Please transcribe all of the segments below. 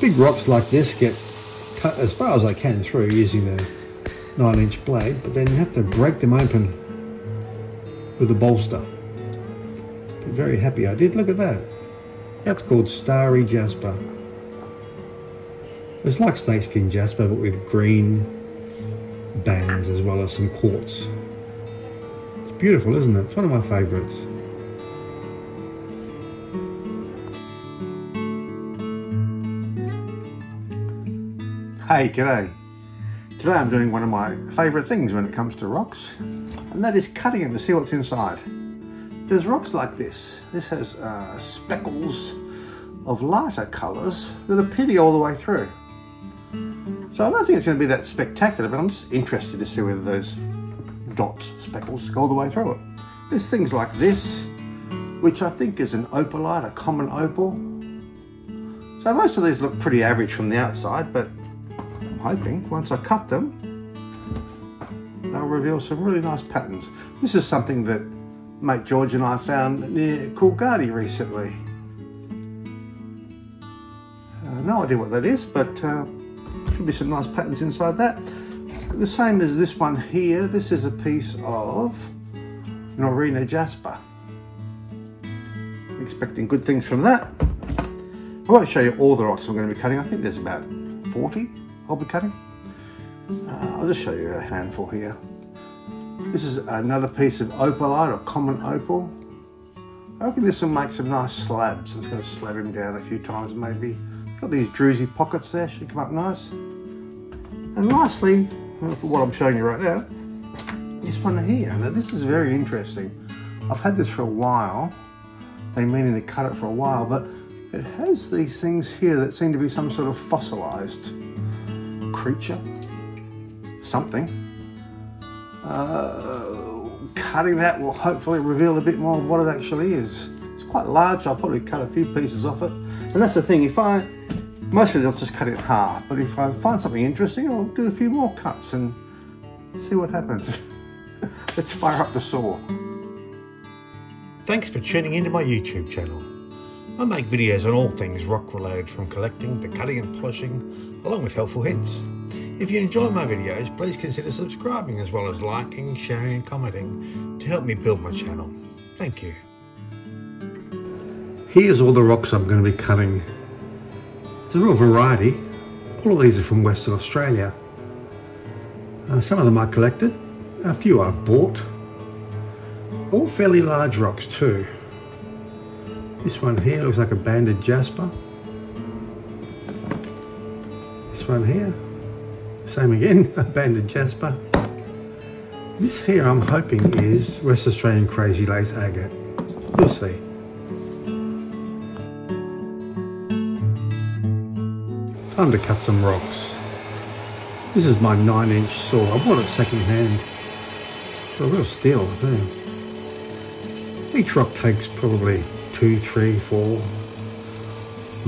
Big rocks like this get cut as far as I can through using the 9 inch blade, but then you have to break them open with a bolster. But very happy I did, look at that. That's called Starry Jasper. It's like snakeskin jasper, but with green bands as well as some quartz. It's beautiful, isn't it? It's one of my favourites. Hey, g'day. Today I'm doing one of my favourite things when it comes to rocks, and that is cutting them to see what's inside. There's rocks like this. This has uh, speckles of lighter colours that are pitty all the way through. So I don't think it's going to be that spectacular, but I'm just interested to see whether those dots, speckles, go all the way through it. There's things like this, which I think is an opalite, a common opal. So most of these look pretty average from the outside, but I'm hoping once I cut them, they'll reveal some really nice patterns. This is something that mate George and I found near Coolgardie recently. Uh, no idea what that is, but uh, should be some nice patterns inside that. The same as this one here, this is a piece of Noreena Jasper. Expecting good things from that. I won't show you all the rocks I'm going to be cutting. I think there's about 40 I'll be cutting. Uh, I'll just show you a handful here. This is another piece of opalite or common opal. I reckon this will make some nice slabs. I'm just going to slab him down a few times maybe. Got these druzy pockets there, should come up nice. And lastly, for what I'm showing you right now, this one here. Now this is very interesting. I've had this for a while. Been meaning to cut it for a while, but it has these things here that seem to be some sort of fossilized creature, something. Uh, cutting that will hopefully reveal a bit more of what it actually is. It's quite large, I'll probably cut a few pieces off it. And that's the thing, if I, mostly they'll just cut it in half, but if I find something interesting, I'll do a few more cuts and see what happens. Let's fire up the saw. Thanks for tuning into my YouTube channel. I make videos on all things rock related from collecting to cutting and polishing, along with helpful hints. If you enjoy my videos, please consider subscribing as well as liking, sharing and commenting to help me build my channel. Thank you. Here's all the rocks I'm going to be cutting. It's a real variety. All of these are from Western Australia. Uh, some of them I collected, a few I've bought. All fairly large rocks too. This one here looks like a banded jasper. One here, same again, banded jasper. This here I'm hoping is West Australian Crazy Lace Agate. We'll see. Time to cut some rocks. This is my 9 inch saw. I bought it second hand. A real I think. Each rock takes probably two, three, four,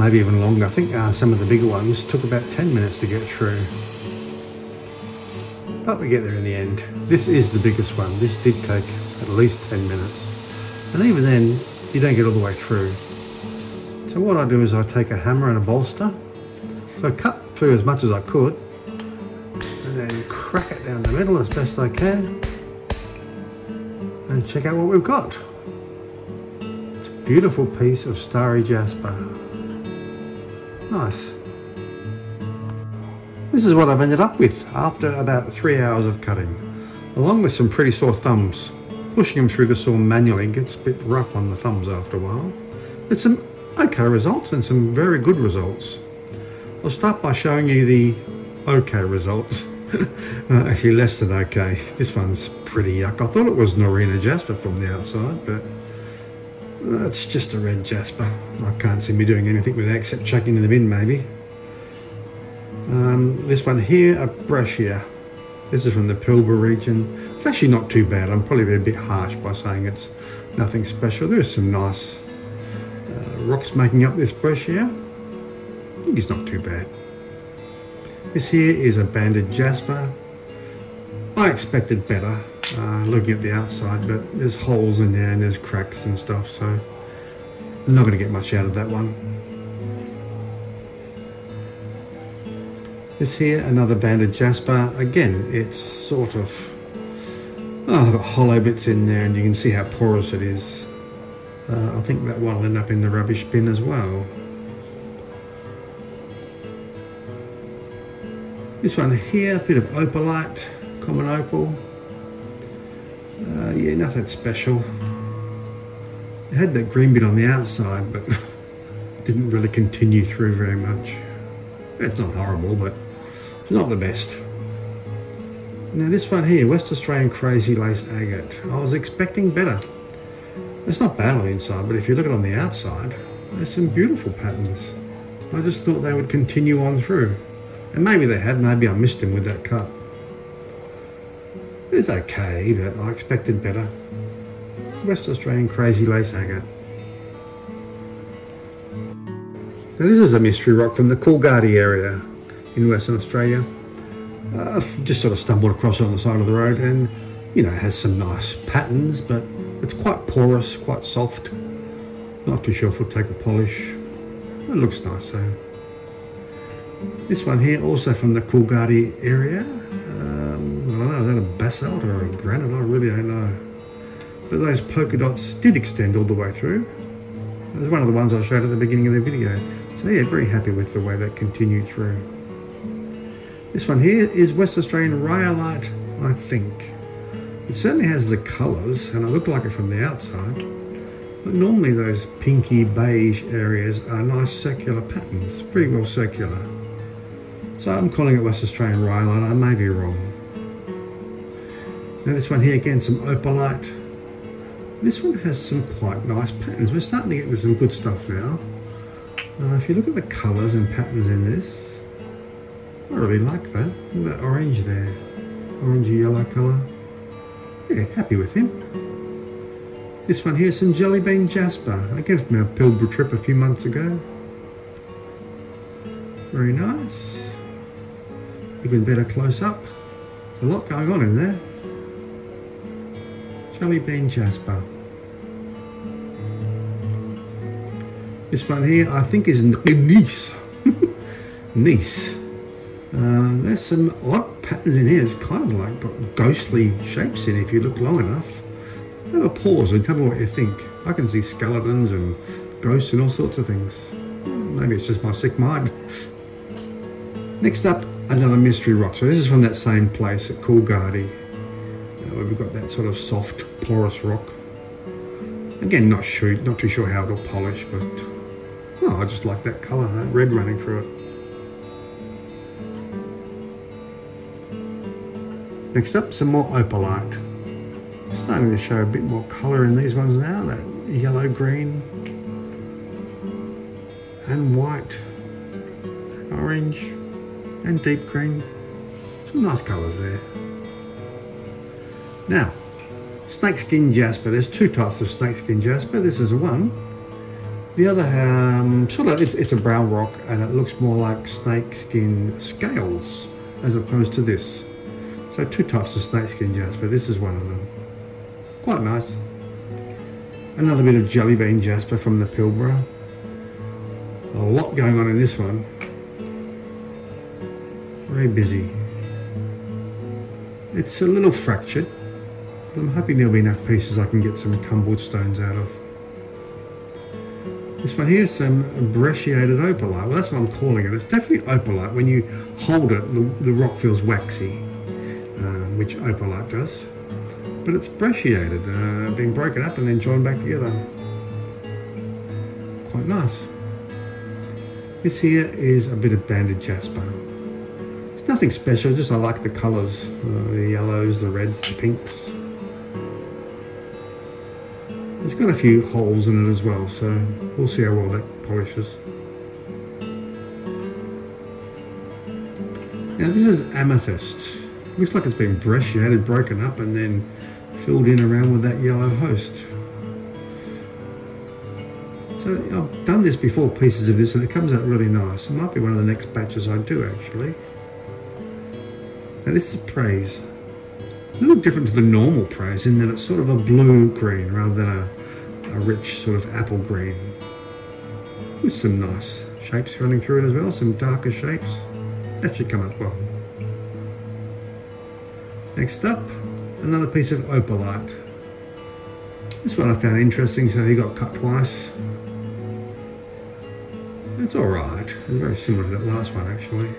maybe even longer. I think uh, some of the bigger ones took about 10 minutes to get through. But we get there in the end. This is the biggest one. This did take at least 10 minutes. And even then, you don't get all the way through. So what I do is I take a hammer and a bolster. So I cut through as much as I could and then crack it down the middle as best I can and check out what we've got It's a beautiful piece of starry jasper. Nice. This is what I've ended up with after about three hours of cutting, along with some pretty sore thumbs. Pushing them through the saw manually gets a bit rough on the thumbs after a while. It's some okay results and some very good results. I'll start by showing you the okay results. uh, actually less than okay. This one's pretty yuck. I thought it was Noreena Jasper from the outside, but that's just a red jasper. I can't see me doing anything with that except chucking in the bin maybe. Um, this one here, a breccia. This is from the Pilbara region. It's actually not too bad. I'm probably a bit harsh by saying it's nothing special. There's some nice uh, rocks making up this breccia. I think it's not too bad. This here is a banded jasper. I expected better uh, looking at the outside but there's holes in there and there's cracks and stuff so I'm not going to get much out of that one This here, another banded jasper. Again, it's sort of, oh, got hollow bits in there and you can see how porous it is. Uh, I think that one will end up in the rubbish bin as well. This one here, a bit of opalite, common opal. Uh, yeah, nothing special. It had that green bit on the outside, but didn't really continue through very much. It's not horrible, but it's not the best. Now this one here, West Australian Crazy Lace Agate. I was expecting better. It's not bad on the inside, but if you look at it on the outside, there's some beautiful patterns. I just thought they would continue on through. And maybe they had, maybe I missed them with that cut. It's okay, but I expected better. West Australian Crazy Lace Agate. Now this is a mystery rock from the Coolgardie area in Western Australia. Uh, just sort of stumbled across it on the side of the road and you know has some nice patterns but it's quite porous, quite soft. Not too sure if it'll take a polish. It looks nice though. This one here, also from the Coolgardie area. I don't know, is that a basalt or a granite? I really don't know. But those polka dots did extend all the way through. It was one of the ones I showed at the beginning of the video. So yeah, very happy with the way that continued through. This one here is West Australian Rhyolite, I think. It certainly has the colours, and it looked like it from the outside. But normally those pinky beige areas are nice circular patterns, pretty well circular. So I'm calling it West Australian Rhyolite, I may be wrong. Now this one here again, some opalite. This one has some quite nice patterns. We're starting to get some good stuff now. Uh, if you look at the colours and patterns in this, I really like that. Look at that orange there. Orangey yellow colour. Yeah, happy with him. This one here, some Jelly Bean Jasper. Again from our Pilbara trip a few months ago. Very nice even better close up. There's a lot going on in there. Jelly Bean Jasper. This one here I think is Nice. nice. Uh, there's some odd patterns in here. It's kind of like got ghostly shapes in it if you look long enough. Have a pause and tell me what you think. I can see skeletons and ghosts and all sorts of things. Maybe it's just my sick mind. Next up, another mystery rock. So this is from that same place at Coolgardie, where we've got that sort of soft, porous rock. Again, not sure, not too sure how it'll polish, but oh, I just like that colour, that red running through it. Next up, some more opalite. Starting to show a bit more colour in these ones now, that yellow green and white, orange and deep green. Some nice colours there. Now, snakeskin jasper. There's two types of snakeskin jasper. This is one. The other, um, sort of, it's, it's a brown rock and it looks more like snakeskin scales as opposed to this. So two types of snakeskin jasper. This is one of them. Quite nice. Another bit of jelly bean jasper from the Pilbara. A lot going on in this one very busy. It's a little fractured, I'm hoping there'll be enough pieces I can get some tumbled stones out of. This one here is some brecciated opalite. Well, that's what I'm calling it. It's definitely opalite. When you hold it, the, the rock feels waxy, um, which opalite does. But it's brecciated, uh, being broken up and then joined back together. Quite nice. This here is a bit of banded jasper. It's nothing special, just I like the colours. Uh, the yellows, the reds, the pinks. Got a few holes in it as well, so we'll see how well that polishes. Now this is amethyst. Looks like it's been brecciated, broken up and then filled in around with that yellow host. So I've done this before, pieces of this, and it comes out really nice. It might be one of the next batches I do actually. Now this is praise. A little different to the normal praise in that it's sort of a blue green rather than a, a rich sort of apple green. With some nice shapes running through it as well, some darker shapes. That should come up well. Next up, another piece of opalite. This one I found interesting, so he got cut twice. It's alright, it's very similar to that last one actually.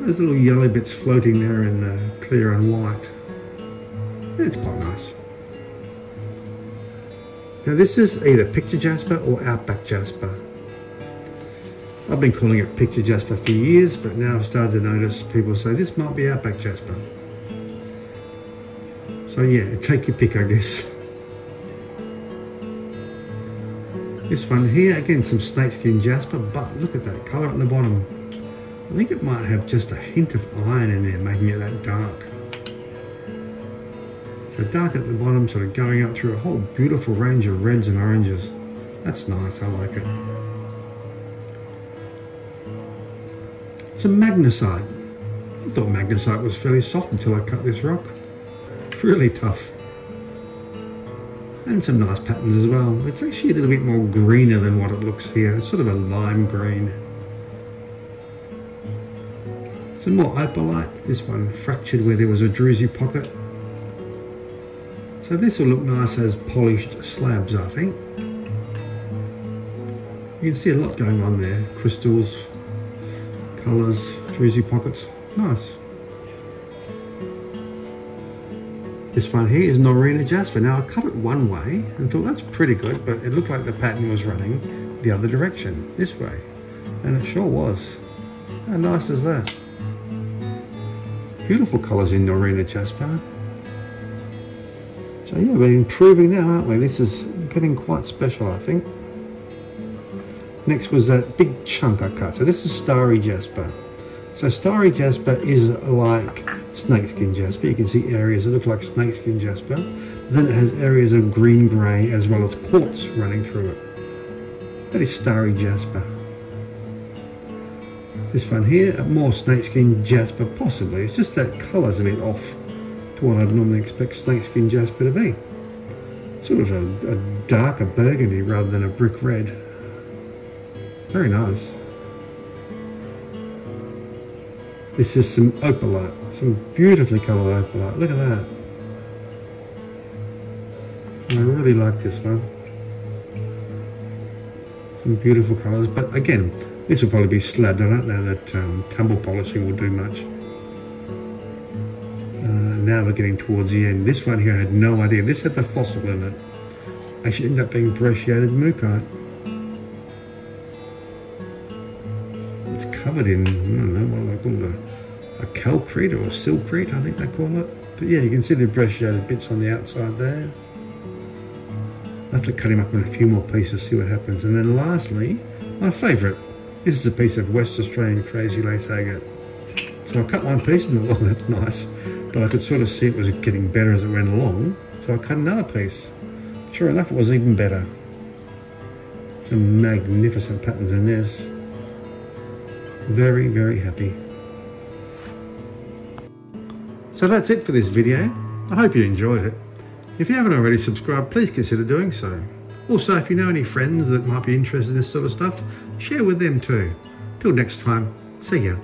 There's little yellow bits floating there in the clear and white. It's quite nice. Now this is either picture jasper or outback jasper. I've been calling it picture jasper for years, but now I've started to notice people say this might be outback jasper. So yeah, take your pick I guess. This one here, again some snakeskin jasper, but look at that colour at the bottom. I think it might have just a hint of iron in there, making it that dark. So dark at the bottom, sort of going up through a whole beautiful range of reds and oranges. That's nice, I like it. Some magnesite. I thought magnesite was fairly soft until I cut this rock. It's really tough and some nice patterns as well. It's actually a little bit more greener than what it looks here. It's sort of a lime green. Some more opalite, this one fractured where there was a druzy pocket. So this will look nice as polished slabs, I think. You can see a lot going on there. Crystals, colours, druzy pockets. Nice. This one here is Noreena Jasper. Now I cut it one way and thought that's pretty good, but it looked like the pattern was running the other direction, this way. And it sure was. How nice is that? Beautiful colours in Noreena Jasper. So yeah, we're improving now, aren't we? This is getting quite special, I think. Next was that big chunk I cut. So this is Starry Jasper. So Starry Jasper is like snakeskin jasper. You can see areas that look like snakeskin jasper. Then it has areas of green grey as well as quartz running through it. That is starry jasper. This one here, more snakeskin jasper possibly. It's just that colour's a bit off what I'd normally expect snakeskin jasper to be. Sort of a, a darker burgundy rather than a brick red. Very nice. This is some opalite. Some beautifully coloured opalite. Look at that. I really like this one. Some beautiful colours, but again, this will probably be slabbed. I don't know that um, tumble polishing will do much. Now we're getting towards the end. This one here I had no idea. This had the fossil in it. Actually ended up being brecciated mookaite. It's covered in, I don't know what I call it a calcrete or a silcrete, I think they call it. But yeah, you can see the brecciated bits on the outside there. I have to cut him up in a few more pieces, see what happens. And then lastly, my favourite. This is a piece of West Australian crazy lace agate. So I cut one piece and thought, oh, that's nice. But I could sort of see it was getting better as it went along. So I cut another piece. Sure enough, it was even better. Some magnificent patterns in this. Very, very happy. So that's it for this video. I hope you enjoyed it. If you haven't already subscribed, please consider doing so. Also, if you know any friends that might be interested in this sort of stuff, share with them too. Till next time, see ya.